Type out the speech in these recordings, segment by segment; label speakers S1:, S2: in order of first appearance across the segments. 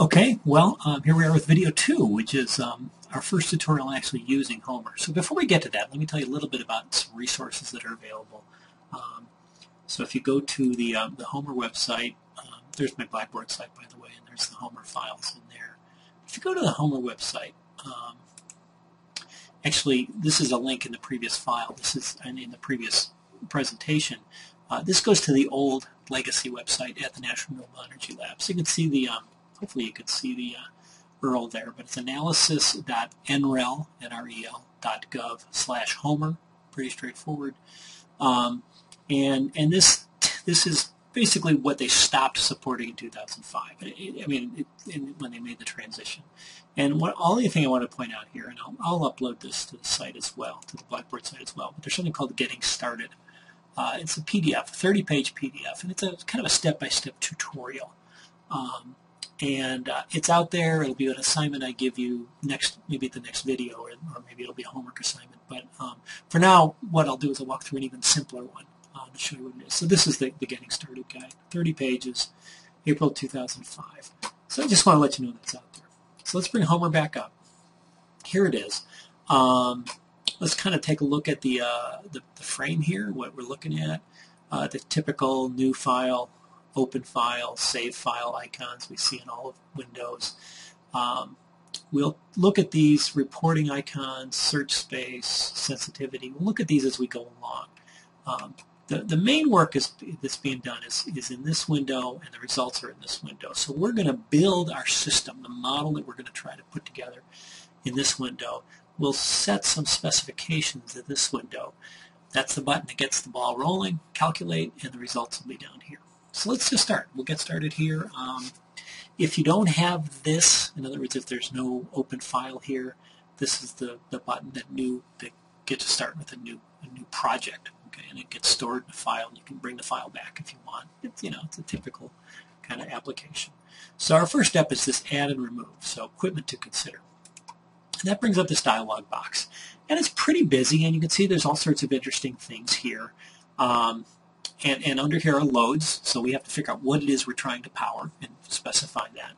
S1: Okay, well, um, here we are with video two, which is um, our first tutorial on actually using Homer. So before we get to that, let me tell you a little bit about some resources that are available. Um, so if you go to the, um, the Homer website, um, there's my Blackboard site, by the way, and there's the Homer files in there. If you go to the Homer website, um, actually, this is a link in the previous file. This is in the previous presentation. Uh, this goes to the old legacy website at the National Renewable Energy Lab. So you can see the hopefully you can see the uh, URL there, but it's analysis.nrel.gov slash Homer, pretty straightforward. Um, and and this this is basically what they stopped supporting in 2005. I mean, it, when they made the transition. And what only thing I want to point out here, and I'll, I'll upload this to the site as well, to the Blackboard site as well, but there's something called Getting Started. Uh, it's a PDF, 30-page PDF, and it's a kind of a step-by-step -step tutorial. Um, and uh, it's out there. It'll be an assignment I give you next, maybe at the next video, or, or maybe it'll be a homework assignment. But um, for now, what I'll do is I'll walk through an even simpler one uh, to show you what it is. So this is the, the Getting Started Guide, 30 pages, April 2005. So I just want to let you know that's out there. So let's bring Homer back up. Here it is. Um, let's kind of take a look at the, uh, the, the, frame here, what we're looking at. Uh, the typical new file open file, save file icons we see in all of Windows. Um, we'll look at these reporting icons, search space, sensitivity. We'll look at these as we go along. Um, the, the main work is, that's being done is, is in this window and the results are in this window. So we're going to build our system, the model that we're going to try to put together in this window. We'll set some specifications in this window. That's the button that gets the ball rolling, calculate, and the results will be down here. So let's just start. We'll get started here. Um, if you don't have this, in other words, if there's no open file here, this is the, the button that new that gets you start with a new a new project. Okay, and it gets stored in a file. And you can bring the file back if you want. It's you know it's a typical kind of application. So our first step is this add and remove. So equipment to consider. And that brings up this dialog box. And it's pretty busy, and you can see there's all sorts of interesting things here. Um, and, and under here are loads, so we have to figure out what it is we're trying to power and specify that.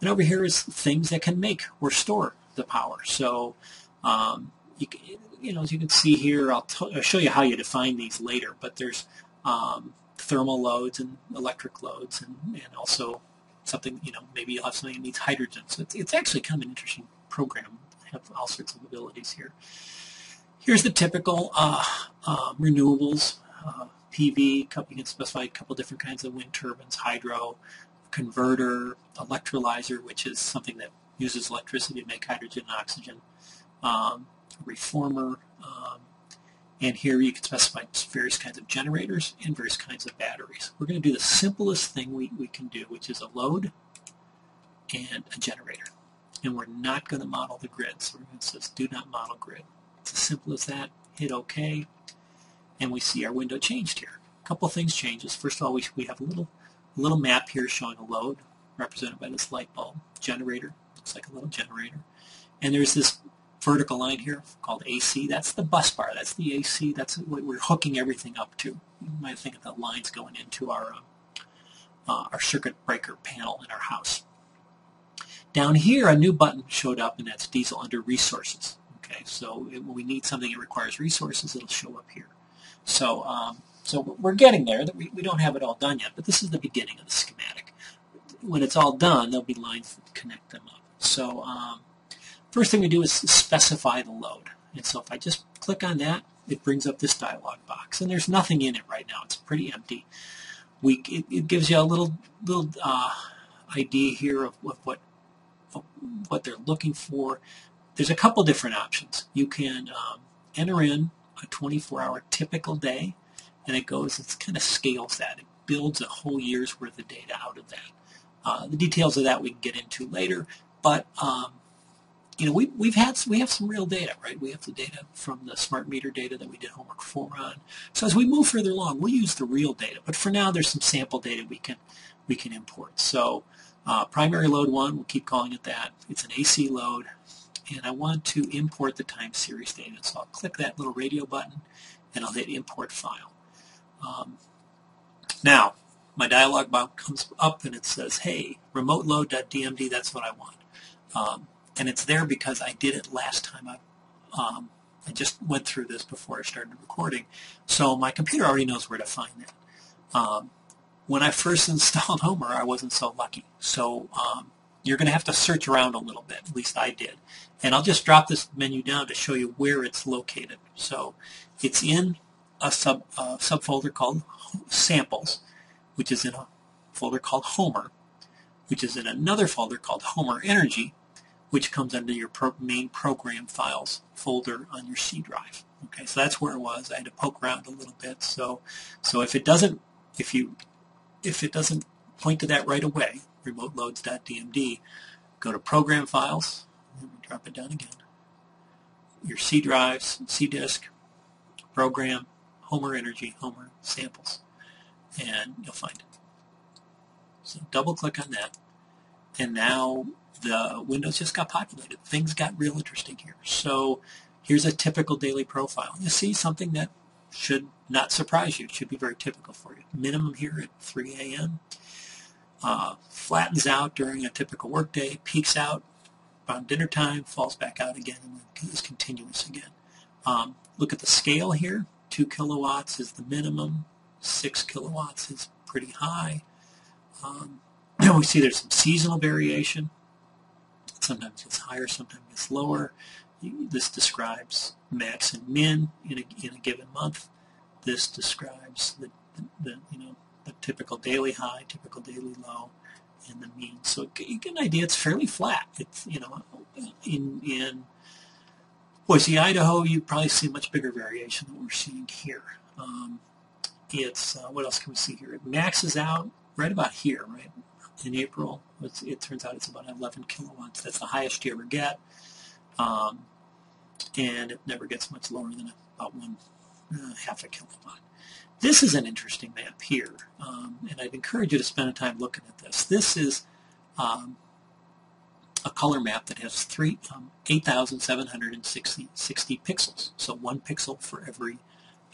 S1: And over here is things that can make or store the power. So um, you, you know, as you can see here, I'll, I'll, show you how you define these later, but there's um, thermal loads and electric loads and, and also something, you know, maybe you'll have something that needs hydrogen. So it's, it's actually kind of an interesting program. have all sorts of abilities here. Here's the typical uh, uh, renewables. Uh, PV, you can specify a couple different kinds of wind turbines, hydro, converter, electrolyzer, which is something that uses electricity to make hydrogen and oxygen, um, reformer, um, and here you can specify various kinds of generators and various kinds of batteries. We're going to do the simplest thing we, we can do, which is a load and a generator. And we're not going to model the grid, so we're going to say do not model grid. It's as simple as that. Hit OK and we see our window changed here. A couple things changes. First of all, we, we have a little, little map here showing a load represented by this light bulb generator. Looks like a little generator. And there's this vertical line here called AC. That's the bus bar. That's the AC. That's what we're hooking everything up to. You might think of the lines going into our, um, uh, our circuit breaker panel in our house. Down here, a new button showed up, and that's diesel under resources. Okay, so when we need something that requires resources, it'll show up here. So, um, so we're getting there. We, we don't have it all done yet, but this is the beginning of the schematic. When it's all done, there'll be lines that connect them up. So um, first thing we do is specify the load. And so if I just click on that, it brings up this dialog box. And there's nothing in it right now. It's pretty empty. We, it, it gives you a little, little uh, idea here of, what, what they're looking for. There's a couple different options. You can um, enter in a 24-hour typical day, and it goes, it kind of scales that. It builds a whole year's worth of data out of that. Uh, the details of that we can get into later, but um, you know, we, we've had we have some real data, right? We have the data from the smart meter data that we did homework for on. So as we move further along, we'll use the real data. But for now, there's some sample data we can we can import. So uh, primary load one, we'll keep calling it that. It's an AC load and I want to import the time series data. So I'll click that little radio button and I'll hit import file. Um, now, my dialog box comes up and it says, hey, remote load.dmd, that's what I want. Um, and it's there because I did it last time I, um, I just went through this before I started recording. So my computer already knows where to find that. Um, when I first installed Homer, I wasn't so lucky. So um, you're going to have to search around a little bit. At least I did. And I'll just drop this menu down to show you where it's located. So it's in a sub uh, subfolder called Samples, which is in a folder called Homer, which is in another folder called Homer Energy, which comes under your pro main program files folder on your C drive. Okay, so that's where it was. I had to poke around a little bit. So, so if it doesn't, if you, if it doesn't point to that right away, remoteloads.dmd, go to Program Files, and drop it down again. Your C drives, C disk, Program, Homer Energy, Homer Samples, and you'll find it. So double click on that, and now the windows just got populated. Things got real interesting here. So here's a typical daily profile. You see something that should not surprise you. It should be very typical for you. Minimum here at 3 a.m uh, flattens out during a typical workday, peaks out around dinner time, falls back out again, and then is continuous again. Um, look at the scale here. 2 kilowatts is the minimum. 6 kilowatts is pretty high. Um, we see there's some seasonal variation. Sometimes it's higher, sometimes it's lower. This describes max and min in a, in a given month. This describes the, the, the you know the typical daily high, typical daily low, and the mean. So you get an idea. It's fairly flat. It's you know in in Boise, Idaho, you probably see much bigger variation than we're seeing here. Um, it's uh, what else can we see here? It maxes out right about here, right in April. it turns out it's about 11 kilowatts. That's the highest you ever get, um, and it never gets much lower than about one uh, half a kilowatt. This is an interesting map here, um, and I'd encourage you to spend a time looking at this. This is um, a color map that has three um, 8,760 pixels, so one pixel for every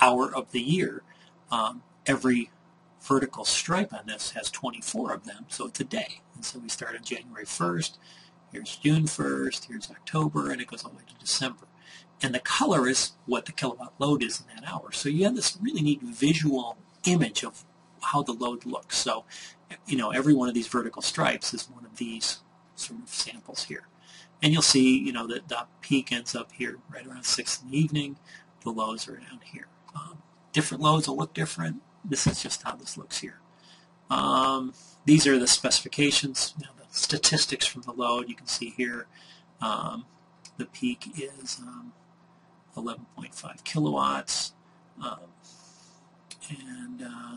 S1: hour of the year. Um, every vertical stripe on this has 24 of them, so it's a day. And so we start on January 1st, here's June 1st, here's October, and it goes all the way to December and the color is what the kilowatt load is in that hour. So you have this really neat visual image of how the load looks. So, you know, every one of these vertical stripes is one of these sort of samples here. And you'll see, you know, that the peak ends up here right around 6 in the evening. The lows are down here. Um, different loads will look different. This is just how this looks here. Um, these are the specifications, the statistics from the load. You can see here um, the peak is um, 11.5 kilowatts. Um, and uh,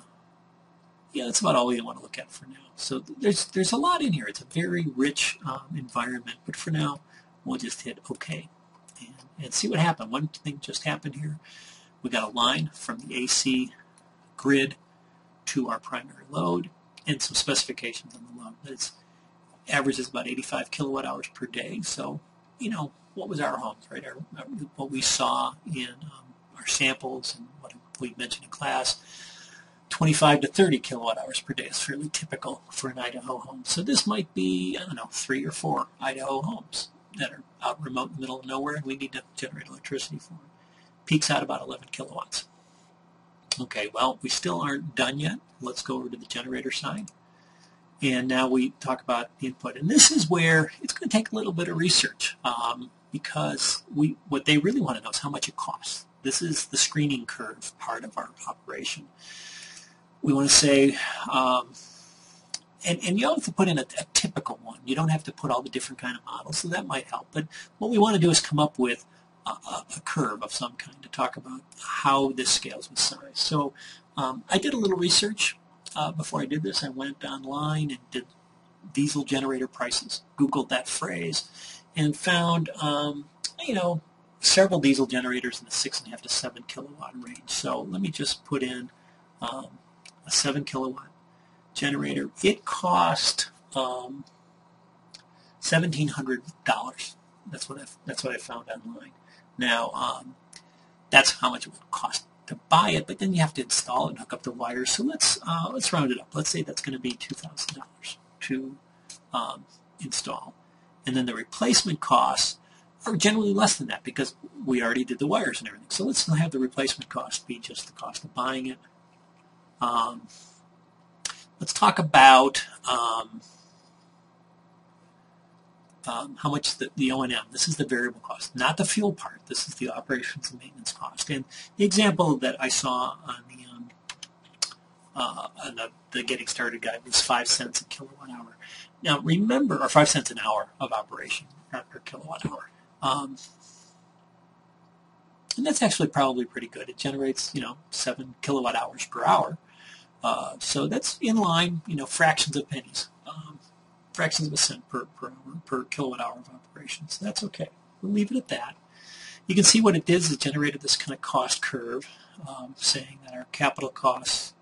S1: yeah, that's about all we want to look at for now. So there's there's a lot in here. It's a very rich um, environment, but for now, we'll just hit OK and, and see what happened. One thing just happened here. We got a line from the AC grid to our primary load and some specifications on the load. It's averages about 85 kilowatt hours per day. So, you know, what was our homes, right? Our, what we saw in um, our samples and what we mentioned in class, 25 to 30 kilowatt hours per day is fairly typical for an Idaho home. So this might be, I don't know, three or four Idaho homes that are out remote in the middle of nowhere and we need to generate electricity for. Peaks out about 11 kilowatts. Okay, well, we still aren't done yet. Let's go over to the generator side. And now we talk about the input. And this is where it's going to take a little bit of research. Um, because we what they really want to know is how much it costs. This is the screening curve part of our operation. We want to say, um, and, and you don't have to put in a, a, typical one. You don't have to put all the different kind of models, so that might help. But what we want to do is come up with a, a curve of some kind to talk about how this scales with size. So um, I did a little research uh, before I did this. I went online and did diesel generator prices, Googled that phrase, and found, um, you know, several diesel generators in the six and a half to seven kilowatt range. So let me just put in um, a seven kilowatt generator. It cost um, seventeen hundred dollars. That's what I that's what I found online. Now um, that's how much it would cost to buy it, but then you have to install it and hook up the wires. So let's uh, let's round it up. Let's say that's going to be two thousand dollars to install, and then the replacement costs are generally less than that because we already did the wires and everything. So let's have the replacement cost be just the cost of buying it. Um, let's talk about um, um, how much the, the O&M. This is the variable cost, not the fuel part. This is the operations and maintenance cost. And the example that I saw on the uh, on the, the getting started guide was five cents a kilowatt hour. Now remember, or five cents an hour of operation, per kilowatt hour. Um, and that's actually probably pretty good. It generates, you know, seven kilowatt hours per hour. Uh, so that's in line, you know, fractions of pennies, um, fractions of a cent per, per hour, per kilowatt hour of operation. So that's okay. We'll leave it at that. You can see what it did is it generated this kind of cost curve um, saying that our capital costs,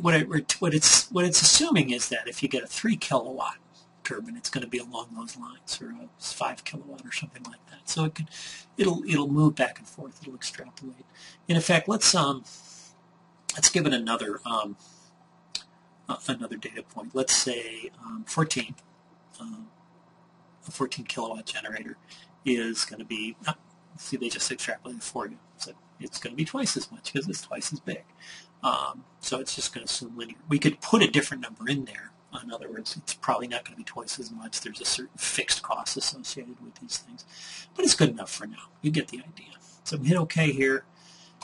S1: what, it, what, it's, what it's assuming is that if you get a 3 kilowatt turbine, it's going to be along those lines, or a 5 kilowatt or something like that. So it could, it'll, it'll move back and forth. It'll extrapolate. In fact, let's, um, let's give it another, um, uh, another data point. Let's say um, 14, um, a 14 kilowatt generator is going to be, uh, see they just extrapolated for you. So it's going to be twice as much because it's twice as big. Um, so it's just going to assume linear. We could put a different number in there. In other words, it's probably not going to be twice as much. There's a certain fixed cost associated with these things. But it's good enough for now. You get the idea. So I'm hit OK here.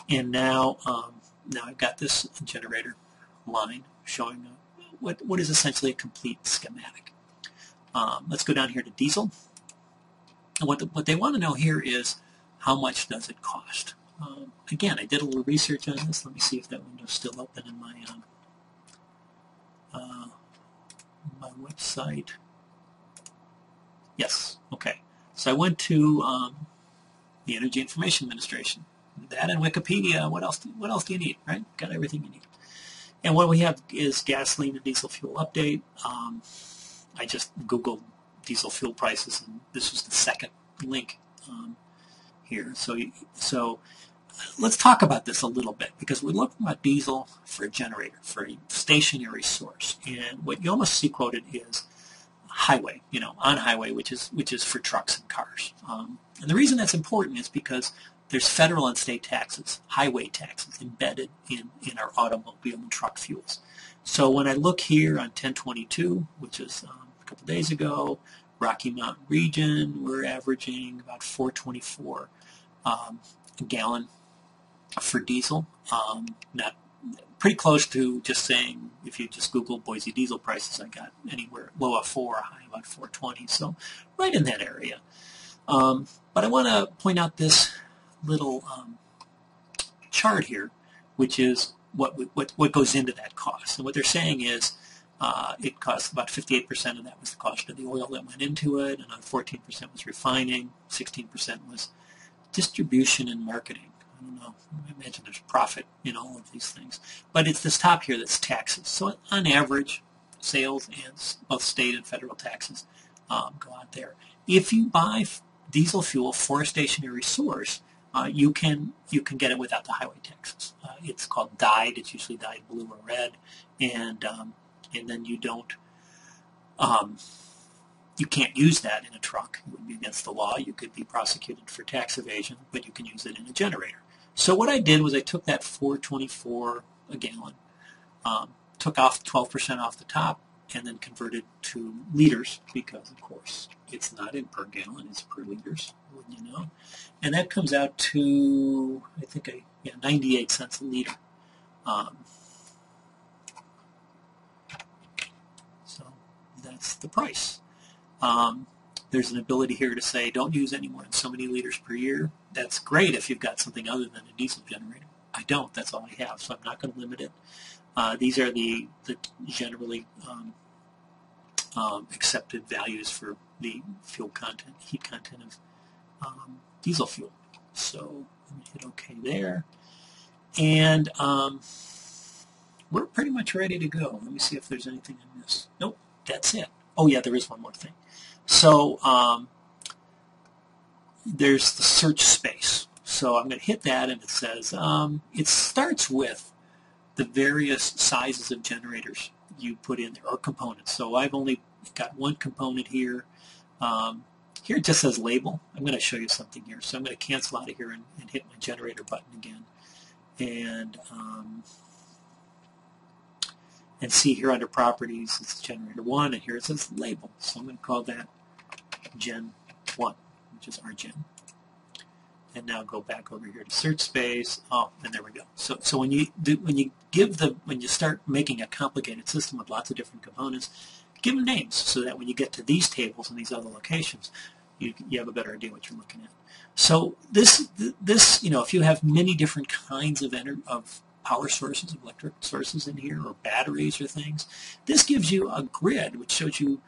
S1: And now, um, now I've got this generator line showing what, what is essentially a complete schematic. Um, let's go down here to diesel. And what, the, what they want to know here is how much does it cost? Um, again, I did a little research on this. Let me see if that window's still open in my um, uh, my website. Yes, okay. So I went to um, the Energy Information Administration. That and Wikipedia. What else? Do, what else do you need? Right? Got everything you need. And what we have is gasoline and diesel fuel update. Um, I just googled diesel fuel prices, and this was the second link um, here. So, so let's talk about this a little bit because we're looking at diesel for a generator, for a stationary source. And what you almost see quoted is highway, you know, on highway, which is which is for trucks and cars. Um, and the reason that's important is because there's federal and state taxes, highway taxes embedded in, in our automobile and truck fuels. So when I look here on 1022, which is um, a couple days ago, Rocky Mountain region, we're averaging about 424 um, gallon for diesel. Um, not pretty close to just saying if you just Google Boise diesel prices, I got anywhere low of four, high about 420. So right in that area. Um, but I want to point out this little um, chart here, which is what, what what goes into that cost. And what they're saying is uh, it costs about 58% of that was the cost of the oil that went into it, and 14% was refining, 16% was distribution and marketing. I don't know. I imagine there's profit in all of these things. But it's this top here that's taxes. So on average, sales and both state and federal taxes um, go out there. If you buy diesel fuel for a stationary source, uh, you can you can get it without the highway taxes. Uh, it's called dyed. It's usually dyed blue or red, and um, and then you don't um, you can't use that in a truck. It would be against the law. You could be prosecuted for tax evasion, but you can use it in a generator. So what I did was I took that 424 a gallon, um, took off 12% off the top, and then converted to liters because, of course, it's not in per gallon, it's per liters, wouldn't you know? And that comes out to, I think, I, yeah, 98 cents a liter. Um, so that's the price. Um, there's an ability here to say don't use any more than so many liters per year. That's great if you've got something other than a diesel generator. I don't. That's all I have, so I'm not going to limit it. Uh, these are the, the generally um, um, accepted values for the fuel content, heat content of um, diesel fuel. So let me hit OK there. And um, we're pretty much ready to go. Let me see if there's anything I this. Nope, that's it. Oh yeah, there is one more thing. So um, there's the search space. so I'm going to hit that and it says, um, it starts with the various sizes of generators you put in there, or components. So I've only got one component here. Um, here it just says label. I'm going to show you something here. So I'm going to cancel out of here and, and hit my generator button again. And um, and see here under properties, it's generator 1, and here it says label. So I'm going to call that gen 1, which is our gen. And now go back over here to search space. Oh, and there we go. So, so when you do, when you give the when you start making a complicated system with lots of different components, give them names so that when you get to these tables and these other locations, you, you have a better idea what you're looking at. So this this you know if you have many different kinds of of power sources, electric sources in here, or batteries or things. This gives you a grid which shows you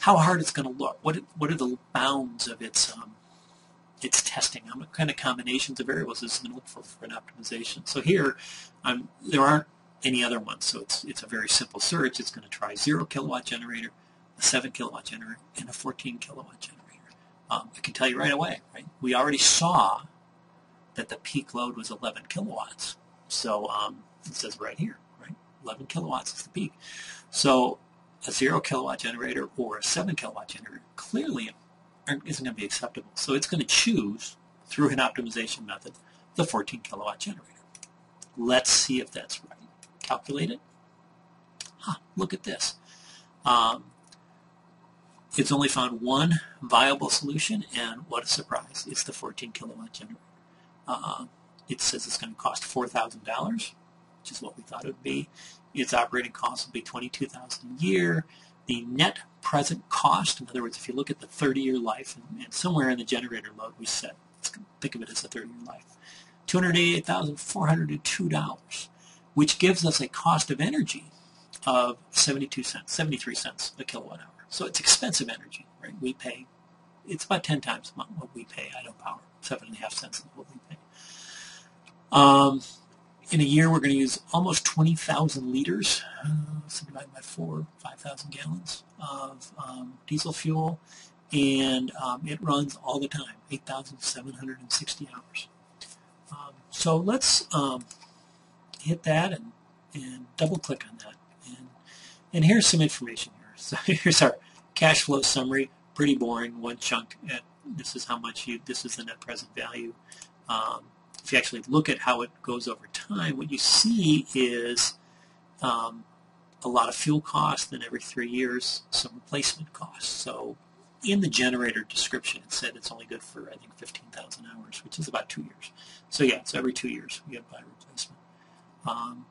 S1: how hard it's going to look. What what are the bounds of its um, its testing? What kind of combinations of variables is going to look for for an optimization? So here, um, there aren't any other ones. So it's it's a very simple search. It's going to try zero kilowatt generator, a seven kilowatt generator, and a 14 kilowatt generator. Um, I can tell you right away. Right, we already saw that the peak load was 11 kilowatts. So um, it says right here, right? 11 kilowatts is the peak. So a zero kilowatt generator or a seven kilowatt generator clearly isn't going to be acceptable. So it's going to choose through an optimization method the 14 kilowatt generator. Let's see if that's right. Calculate it. Huh, look at this. Um, it's only found one viable solution, and what a surprise! It's the 14 kilowatt generator. Uh, it says it's going to cost $4,000, which is what we thought it would be. Its operating cost will be $22,000 a year. The net present cost, in other words, if you look at the 30-year life, and, and, somewhere in the generator load we said, think of it as a 30-year life, $288,402, which gives us a cost of energy of 72 cents, 73 cents a kilowatt hour. So it's expensive energy, right? We pay, it's about 10 times what we pay Idaho Power, seven and a half cents is what we pay. Um, in a year, we're going to use almost 20,000 liters, uh, divided by four, 5,000 gallons of um, diesel fuel, and um, it runs all the time, 8,760 hours. Um, so let's um, hit that and, and double click on that. And, and here's some information here. So here's our cash flow summary, pretty boring, one chunk. At, this is how much you, this is the net present value. Um, if you actually look at how it goes over time, what you see is um, a lot of fuel costs, then every three years some replacement costs. So in the generator description, it said it's only good for, I think, 15,000 hours, which is about two years. So yeah, so every two years we get buy replacement. Um,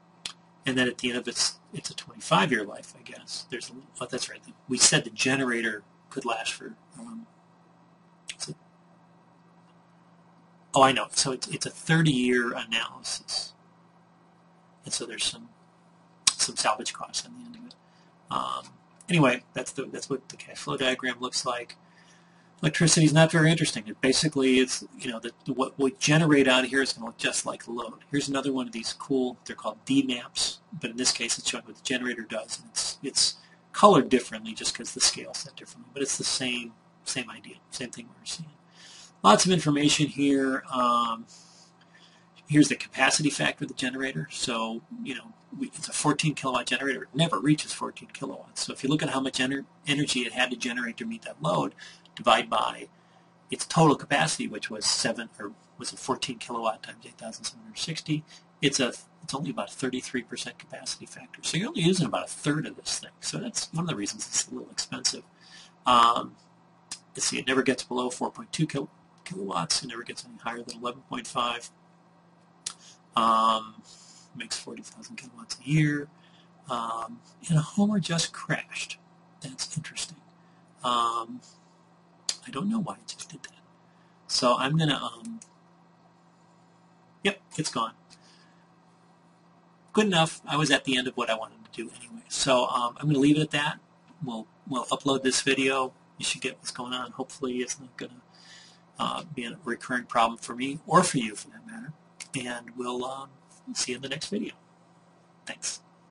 S1: and then at the end of its, it's a 25-year life, I guess. There's, a, oh, that's right. We said the generator could last for um, Oh, I know. So it's, it's a 30-year analysis. And so there's some some salvage costs on the end of it. Um, anyway, that's the that's what the cash flow diagram looks like. Electricity is not very interesting. It basically, is, you know the, what we generate out of here is going to look just like load. Here's another one of these cool. They're called D maps, but in this case, it's showing what the generator does. And it's it's colored differently just because the scale set differently, but it's the same same idea, same thing we are seeing. Lots of information here. Um, here's the capacity factor of the generator. So, you know, we, it's a 14 kilowatt generator. It never reaches 14 kilowatts. So if you look at how much ener energy it had to generate to meet that load, divide by its total capacity, which was 7, or was it 14 kilowatt times 8,760, it's a it's only about 33% capacity factor. So you're only using about a third of this thing. So that's one of the reasons it's a little expensive. Um, see, it never gets below 4.2 kil kilowatts. It never gets any higher than 11.5. Um, makes 40,000 kilowatts a year. Um, and a Homer just crashed. That's interesting. Um, I don't know why it just did that. So I'm going to, um, yep, it's gone. Good enough. I was at the end of what I wanted to do anyway. So um, I'm going to leave it at that. We'll, we'll upload this video. You should get what's going on. Hopefully it's not going to uh, be a recurring problem for me or for you for that matter. And we'll um, see you in the next video. Thanks.